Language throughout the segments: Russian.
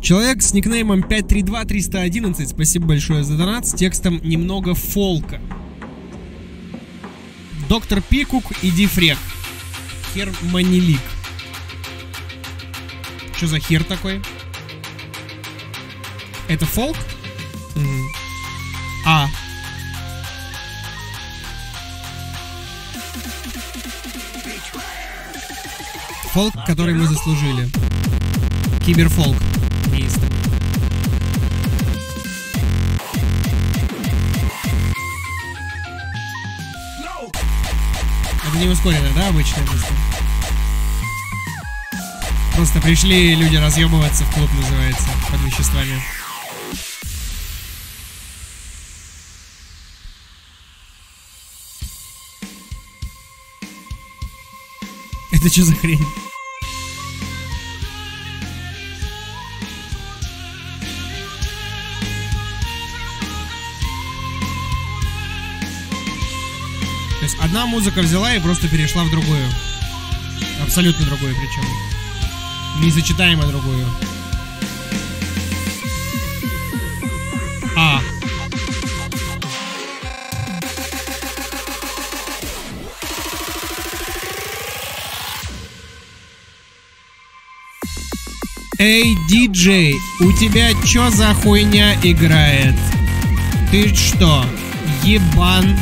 Человек с никнеймом 532-311, спасибо большое за донат, с текстом «Немного фолка». Доктор Пикук, иди фрех. Хер Манилик. Что за хер такой? Это фолк? Мгм. А. Фолк, который мы заслужили. Киберфолк. Не ускоренное, да, быстро? Просто пришли люди разъебываться в клуб, называется, под веществами. Это что за хрень? Есть одна музыка взяла и просто перешла в другую. Абсолютно другую причем. Несочетаемо другую. А. Эй, диджей, у тебя чё за хуйня играет? Ты что, ебан?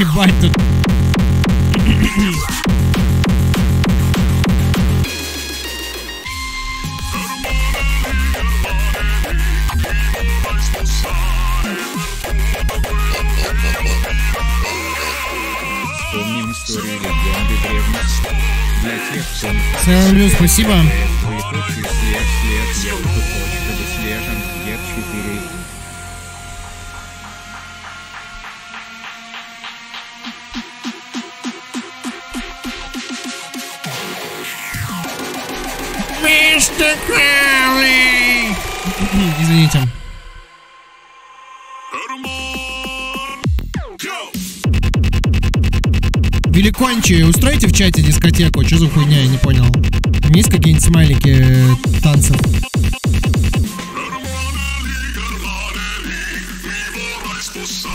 Ебать тут. Вспомним историю легенды древности. Для тех, кто Сэрблю, спасибо. Двоеточие след, след, Mr. Crowley. Извините. Великончи, устройте в чате дискотеку. Что за хуйня, я не понял. Есть какие-нибудь смайлики э, танцев?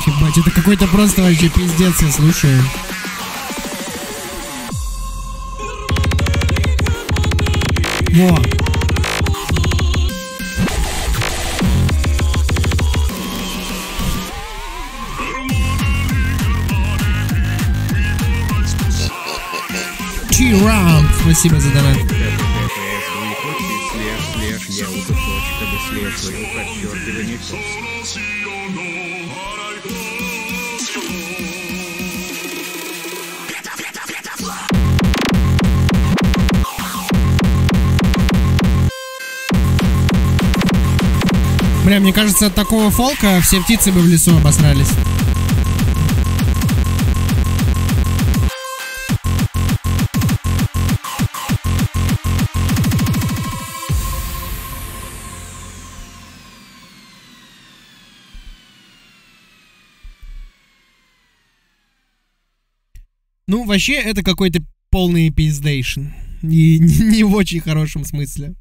Ебать, это какой-то просто вообще пиздец, я слушаю. Во. Чи-раунд. Спасибо за донат. Бля, мне кажется, от такого фолка все птицы бы в лесу обосрались. Ну, вообще, это какой-то полный пиздейшн. И не в очень хорошем смысле.